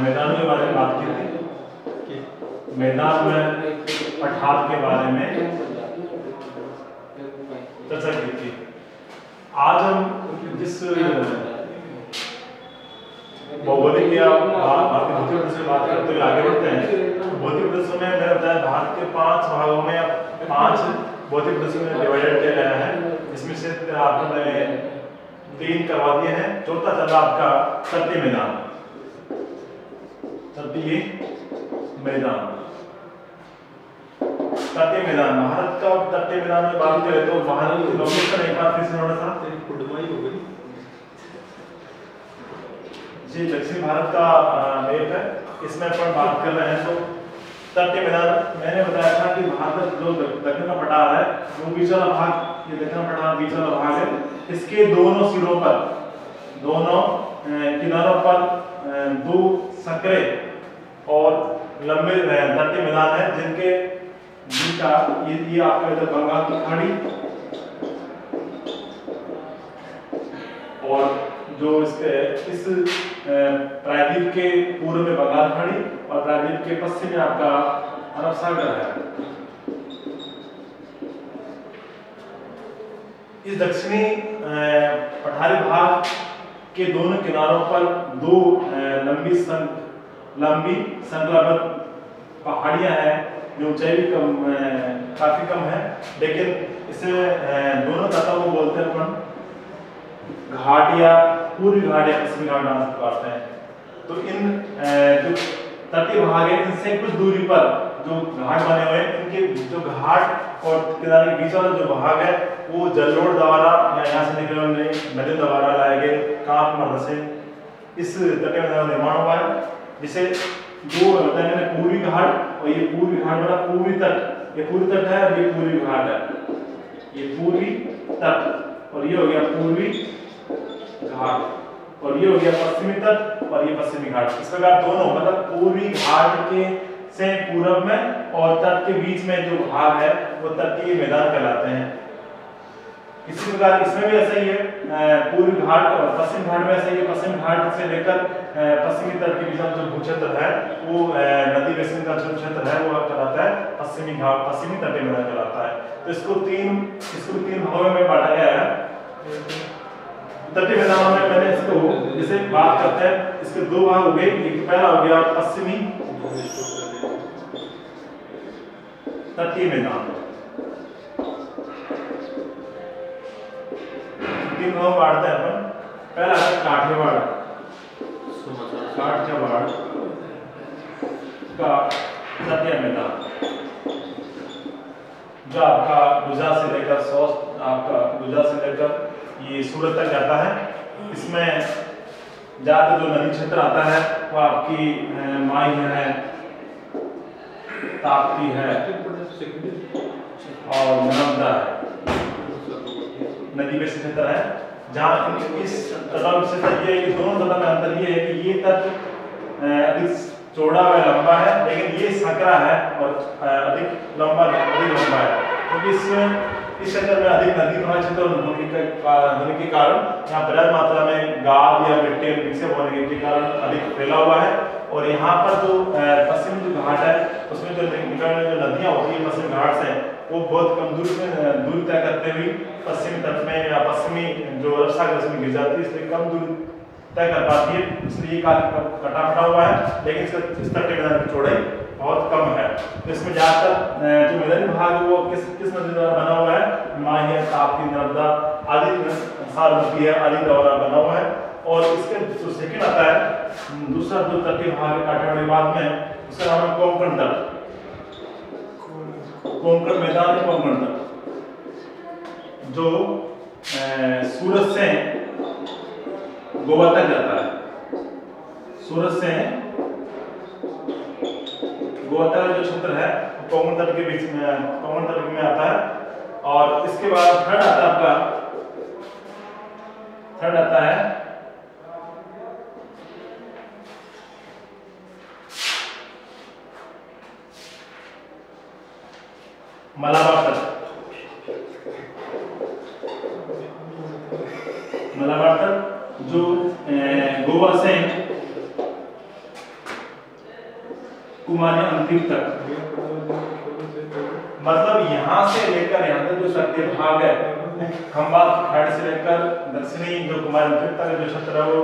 मैदानों के बारे में बात की थी। मैदान में पठार के बारे में चर्चा की थी। आज हम जिस, भौगोलिक या भारतीय भौतिक प्रदेश से बात करते हुए आगे बढ़ते हैं। भौतिक प्रदेशों में मैंने बताया भारत के पाँच भागों में पाँच भौतिक प्रदेशों में डिवाइडेड किया गया है। इसमें से आपको मैंने तीन करवा दिए हैं। चौथा चल आपका तटीय मैदान। तटीय मैदान। तटीय मैदान भारत का तटीय मैदान में बात करें तो भारत की लोकेशन एक बार फिर से थोड़ा सा जी दक्षिण भारत का मैप है। इसमें अपन बात कर रहे हैं। तो तटीय मैदान मैंने बताया था कि भारत जो दक्षिण का पठार है वो बीच वाला भाग ये दक्षिण पठार बीच वाला भाग है। इसके दोनों सिरों पर दोनों किनारों पर दो सकरे और लंबे तटीय मैदान है जिनके बीच ये ये आपका इधर बंगाल की खाड़ी। और जो इसके इस प्रायद्वीप के पूर्व में बंगाल खाड़ी और प्रायद्वीप के पश्चिम में आपका अरब सागर है। इस दक्षिणी पठारी भाग के दोनों किनारों पर दो लंबी सं, लंबी संकलाबद्ध पहाड़ियाँ हैं, जो ऊंचाई भी कम काफ़ी कम है, लेकिन इसे दोनों तटों को बोलते हैं अपन घाट या पूर्वी घाट या पश्चिमी घाट नाम से पुकारते हैं। तो इन जो तटीय भाग है, इनसे कुछ दूरी पर जो घाट बने हुए हैं, इनके जो घाट और किनारे के बीच वाला जो भाग है, वो जलोढ़ द्वारा या यहाँ से निकले हुए नदी द्वारा लाए गए, काँप मर्द से इस तटीय निर्माण हुआ है। जिसे दो बताया मैंने पूर्वी घाट और ये पूर्वी घाट बना पूर्वी तट। ये पूर्वी तट है और ये पूर्वी घाट है। ये पूर्वी तट और ये हो गया पूर्वी घाट। और ये हो गया पश्चिमी तट और ये पश्चिमी घाट। इस प्रकार दोनों मतलब पूर्वी घाट के से पूरब में और तट के बीच में जो भाग है, वो तटीय मैदान कहलाते हैं। इसी प्रकार इसमें भी ऐसा ही है। पूर्वी घाट और पश्चिम घाट में ही है पश्चिम घाट से लेकर पश्चिमी तट के बीच में जो भूक्षेत्र है, वो नदी बेसिन का जो क्षेत्र है, वो कहलाता है, पश्चिमी घाट, पश्चिमी तटीय मैदान कहलाता है। तो इसको तीन इसको तीन भागों में बांटा गया है। तटीय मैदानों में मैंने इसको जैसे बात करते हैं। इसके दो भाग हो गए एक पहला हो गया पश्चिमी, तटीय मैदान भाग बांटते हैं अपन पहला है काठियावाड़ काठियावाड़ का मैदान जो आपका गुजरात से लेकर सौ आपका गुजरात से लेकर ये सूरत तक जाता है, इसमें ज़्यादातर जो नदी क्षेत्र आता है, वो आपकी माई है, ताप्ती है और नर्मदा है। नदी में क्षेत्र है, जहाँ इस तटों में क्षेत्र ये है कि दोनों तटों में अंतर ये है कि ये तट अधिक चौड़ा व लंबा है, लेकिन ये सकरा है और अधिक लंबा अधिक लंबा है। क्योंकि इस इस क्षेत्र में अधिक नदी होने के होने के कारण यहाँ पर्याप्त मात्रा में गाद या मिट्टी विकसित होने के कारण अधिक फैला हुआ है। और यहाँ पर जो पश्चिम जो घाट है उसमें जो निकलने जो नदियाँ होती है पश्चिम घाट से, वो बहुत कम दूरी दूरी तय करते हुए पश्चिमी तट में या पश्चिमी जो अरब सागर में गिर जाती है, इसलिए कम दूरी तय कर पाती है। इसलिए काफ़ी कटा फटा हुआ है, लेकिन इस तटीय मैदान की चौड़ाई बहुत कम है। तो इसमें ज़्यादातर जो मैदानी भाग है, वो किस किस नदी द्वारा बना हुआ है? माही ताप्ती, नर्मदा आदि सारमती है, आदि द्वारा बना हुआ है। और इसके जो सेकंड आता है, दूसरा जो तटीय भाग है काठियावाड़ी भाग में, उसका नाम है कोंकण तट। कोंकण मैदान है तट जो सूरत से गोवा तक जाता है। सूरत से गोवा तक जो क्षेत्र है कोंकण तट के बीच में कोंकण तट में आता है। और इसके बाद थर्ड आता है आपका। थर्ड आता है मलाबार तट मलाबार जो गोवा से कुमारी अंतिम तक लेकर यहाँ तक जो सत्य भाग है खंबात खाड़ी से लेकर दक्षिणी जो कुमार तक जो क्षेत्र है, वो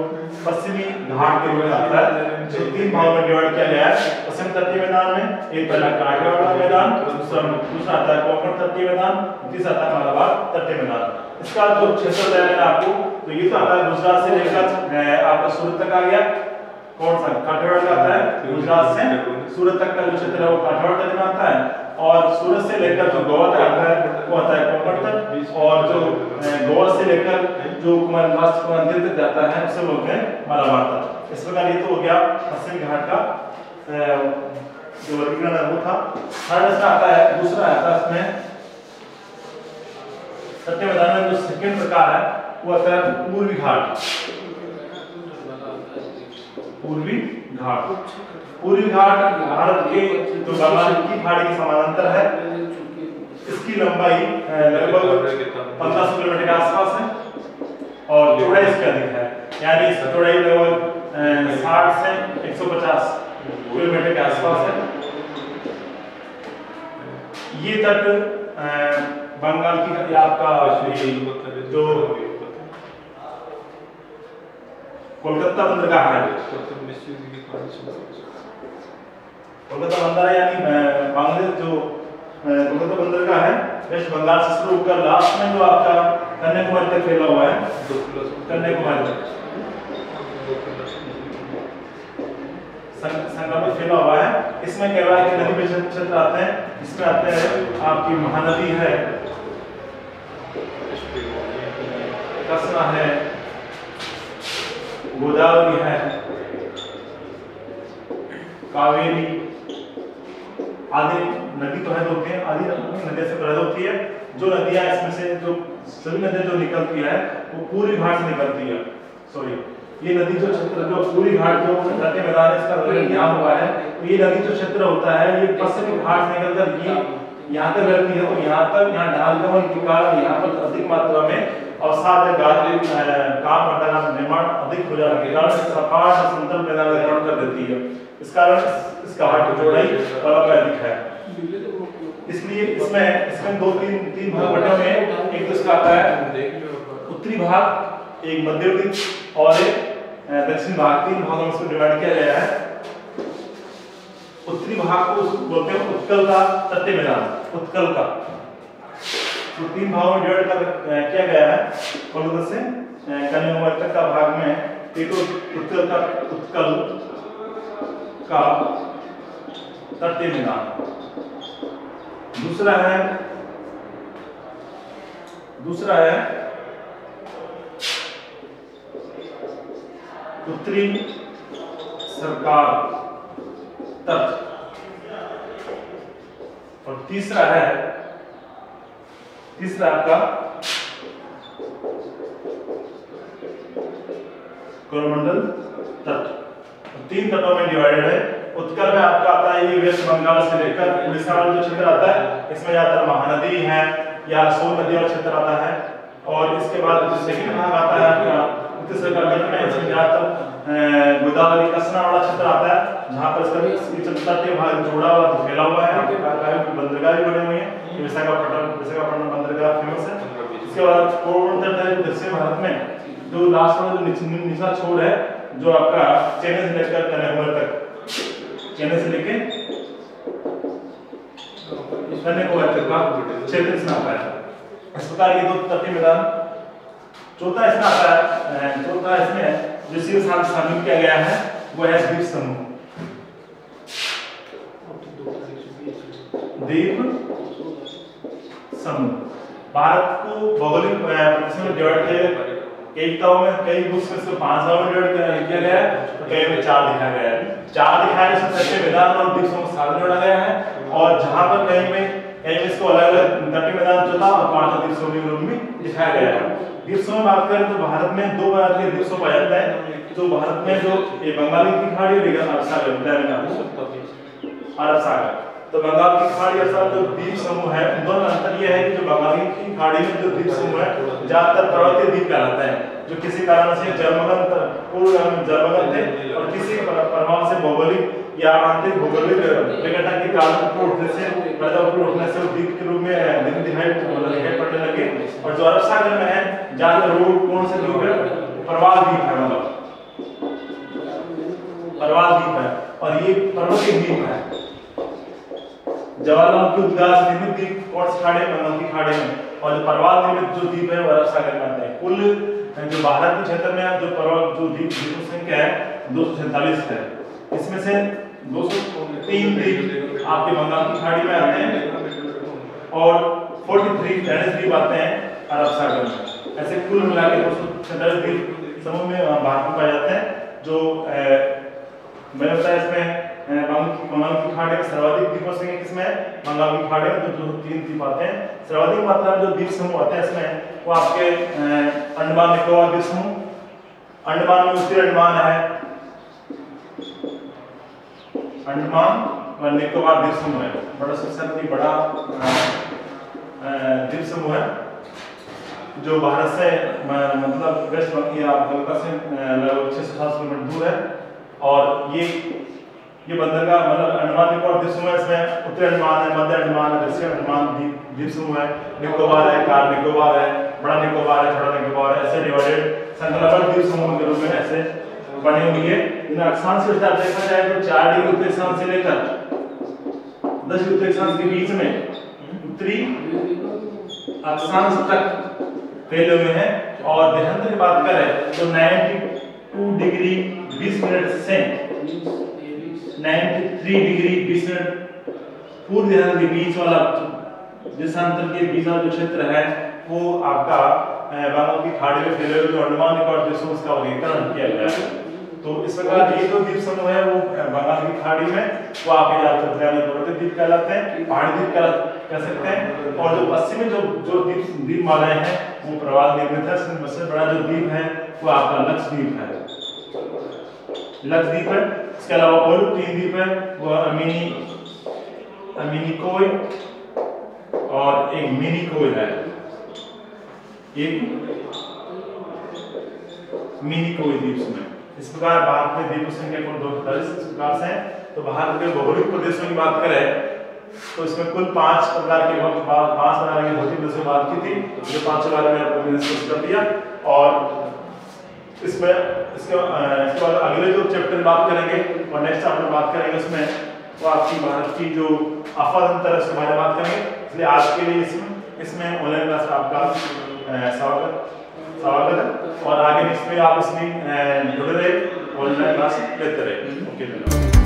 पश्चिमी घाट के रूप में आता है। जो तीन भागों में डिवाइड किया गया है, पश्चिम तटीय मैदान में, एक पहला काठियावाड़ मैदान, दूसरा दूसरा आता है कोंकण तटीय मैदान, तीसरा आता है मलाबार तटीय मैदान। इसका जो क्षेत्र गया आपको तो ये तो आता है गुजरात से लेकर आपका सूरत तक आ गया। कौन सा? काठियावाड़ का आता है, गुजरात से। सूरत तक का जो क्षेत्र है, वो काठियावाड़ तक आता है। और सूरत से लेकर जो गोवा तक आता है, वो आता है कोंकण तक और जो गोवा से लेकर जो मंदिर तक जाता है, उसे बोलते हैं मलाबार तक इस प्रकार ये तो हो गया पश्चिमी घाट का जो वर्गीकरण है वो था। थर्ड इसका आता है, दूसरा आता है इसमें। सत्य में जो सेकंड प्रकार है, वो आता है पूर्वी घाट। पूर्वी घाट। पूर्वी घाट भारत के जो बंगाल की खाड़ी के समानांतर है। इसकी लंबाई लगभग पंद्रह सौ किलोमीटर के आसपास है और चौड़ाई इसकी अधिक है। यानी इसकी चौड़ाई लगभग साठ से एक सौ पचास किलोमीटर के आसपास है। ये तट बंगाल की आपका जो कोलकाता बंदरगाह है? कोलकाता बंदर यानी बांग्लादेश जो कोलकाता बंदरगाह है? वेस्ट बंगाल से शुरू होकर लास्ट में जो आपका कन्याकुमारी तक फैला हुआ है। कन्याकुमारी तक। संगम फैला हुआ है। इसमें रहा है कि नदी में क्षेत्र आते हैं। इसमें आते हैं आपकी महानदी है। कसना है। गोदावरी है, कावेरी, आदि नदी तो है दो होती है आदि नदी से पैदा होती है। जो नदियाँ इसमें से जो सभी नदियाँ जो निकलती है, वो पूरी घाट से निकलती है। सॉरी ये नदी जो क्षेत्र, जो पूरी घाट, जो नदी मैदान इसका यहाँ हुआ है। तो ये नदी जो क्षेत्र होता है, ये पश्चिमी घाट से निकलकर ये यहाँ तक रहती है तो यहाँ तक यहाँ ढाल गमन के कारण यहाँ पर अधिक मात्रा में निर्माण अधिक हो कारण निर्माण कर देती है। इस कारण अधिक है इसलिए इसमें इसमें दो तीन तीन भाग बटे हुए हैं एक तो इसका आता है, उत्तरी भाग, एक मध्यवर्ती और एक दक्षिण भाग, तीन भागों में डिवाइड किया गया है। उत्तरी भाग को बोलते हैं उत्कल का तत्व मैदान, उत्कल का। तो तीन भागों में डिवाइड कर किया गया है। कोलकाता से कन्याकुमारी तक का भाग में एक उत्तर का, उत्कल का तटीय मैदान। दूसरा है दूसरा है उत्तरी सरकार तट और तीसरा है तीसरा आपका कोरोमंडल तट। तीन तटों में डिवाइडेड है। उत्तर में आपका आता है, ये वेस्ट बंगाल से लेकर उड़ीसा वाला जो क्षेत्र आता है, इसमें ज़्यादातर महानदी है, या सोन नदी वाला क्षेत्र आता है। और इसके बाद जो सेकंड भाग आता है आपका में ज़्यादातर गोदावरी कसना वाला क्षेत्र आता है, जहाँ पर इसका तटीय भाग जोड़ा हुआ फैला हुआ है बंदरगाह भी बने हुए हैं विशाखापट्टनम विशाखापट्टनम बंदरगाह फ़ेमस है। इसके बाद है दक्षिण भारत में, जो लास्ट वाला जो निचला छोर है, जो आपका चेन्नई से लेकर कन्याकुमारी तक। चेन्नई से लेके कन्याकुमारी तक का क्षेत्र इस प्रकार ये दो तटीय मैदान चौथा इसमें आता है चौथा इसमें जो शीर्ष साथ शामिल किया गया है, वो है द्वीप समूह। द्वीप समूह। भारत को भौगोलिक में डिवाइड किया कई किताबों में कई बुक्स में इसको पाँच भागों में डिवाइड किया गया है तो कई में चार दिखाया गया है। चार दिखाया है इसमें सच्चे मैदान और द्वीप समूह साथ जोड़ा गया है, और जहाँ पर कहीं में कहीं में इसको अलग अलग तटीय मैदान जो था और पाँचों द्वीप समूह में दिखाया गया है। द्वीप समूह बात करें तो भारत में दो प्रकार के द्वीप पाए जाते हैं। तो भारत में जो ये बंगाली की खाड़ी और अरब सागर मैंने आपको अरब सागर। तो बंगाल की खाड़ी अर्थात जो द्वीप समूह है, उन दोनों अंतर यह है कि जो बंगाल की खाड़ी में जो द्वीप समूह है, ज़्यादातर पर्वतीय द्वीप कहलाते हैं, जो किसी कारण से जलमग्न पूर्व जलमग्न थे और किसी प्रभाव से भौगोलिक या आंतरिक भौगोलिक विघटन के कारण ऊपर उठने से मतलब ऊपर उठने से द्वीप के रूप में दिन दिखाई मतलब दिखाई पड़ने लगे। और जो अरब सागर में है ज़्यादातर रोड कौन से है? प्रवाल द्वीप है मतलब। प्रवाल द्वीप है। और ये पर्वतीय द्वीप है। जवाहरलाल की उद्गार से निर्मित द्वीप कौन से खाड़ी में की खाड़ी में। और जो परवाल निर्मित जो द्वीप है, वो अरब सागर में आते हैं। कुल, जो भारत के क्षेत्र में जो परवाल, जो द्वीप संख्या है, दो है। इसमें से तीन द्वीप आपके बंगाल की खाड़ी में आते हैं। और 43 टेनिस द्वीप आते हैं अरब सागर में। ऐसे कुल मिला के दो सौ समूह में भारत में पाए जाते हैं, जो मैंने बताया इसमें बंगाल की खाड़ी में सर्वाधिक द्वीपों से किसमें बंगाल की खाड़ी में, जो तीन द्वीप आते हैं। सर्वाधिक मात्रा में जो द्वीप समूह आते हैं इसमें, वो आपके अंडमान, निकोबार द्वीप समूह। अंडमान में उत्तरी अंडमान है। अंडमान, और निकोबार द्वीप समूह है। बड़ा सबसे बड़ा द्वीप समूह है, जो भारत से मतलब वेस्ट बंगाल से लगभग छह सौ सात किलोमीटर दूर है। और ये ये बंदरगाह मतलब अंडमान, निकोबार द्वीप समूह है। इसमें उत्तरी अंडमान है, मध्य अंडमान है, दक्षिण अंडमान द्वीप समूह है। निकोबार है, कार निकोबार है, बड़ा निकोबार है, छोटा निकोबार है, ऐसे डिवाइडेड संकलनबद्ध द्वीप समूह के रूप में ऐसे बने हुई है। अक्षांश से विस्तार देखा जाए तो चार डिग्री उत्तरी अक्षांश से लेकर 10 डिग्री उत्तरी अक्षांश के बीच में उत्तरी अक्षांश तक फैले हुए हैं। और देहांतर की बात करें तो 92 डिग्री 20 मिनट से 93 डिग्री 20 मिनट पूर्व देहांत के बीच वाला देशांतर के बीच वाला जो क्षेत्र है, वो आपका बंगाल की खाड़ी में फैले हुए जो अंडमान निकोबार देशों उसका वर्गीकरण किया गया है। तो इस प्रकार ये जो द्वीप समूह है, वो बंगाल की खाड़ी में, वो आपके ज़्यादातर दरिया में द्वीप कहलाते हैं पहाड़ी द्वीप कह सकते हैं। और जो पश्चिमी जो जो द्वीप द्वीप मालाएँ हैं, वो प्रवाल निर्मित है सबसे बड़ा जो द्वीप है, वो आपका लक्षद्वीप है। लक्षद्वीप है, इसके अलावा और तीन द्वीप है, वो अमीनी अमीनी कोय और एक मिनी कोय है। एक मिनी कोय द्वीप में इस प्रकार भारत में द्वीप संख्या कुल दो प्रकार से है। तो भारत के भौगोलिक प्रदेशों की बात करें तो इसमें कुल पाँच प्रकार के पाँच प्रकार के भौतिक प्रदेशों की बात की थी जो पाँच बारे में आपको डिस्कस कर दिया। और इसमें, इसके इसके बाद अगले जो चैप्टर बात करेंगे, और नेक्स्ट चैप्टर बात करेंगे उसमें, वो आपकी भारत की जो अफवाजंतर उसके बारे में बात करेंगे। इसलिए आज के लिए इसमें इसमें ऑनलाइन क्लास आपका स्वागत। स्वागत है और आगे नेक्स्ट में आप इसमें जुड़े रहे ऑनलाइन क्लास लेते रहे। ओके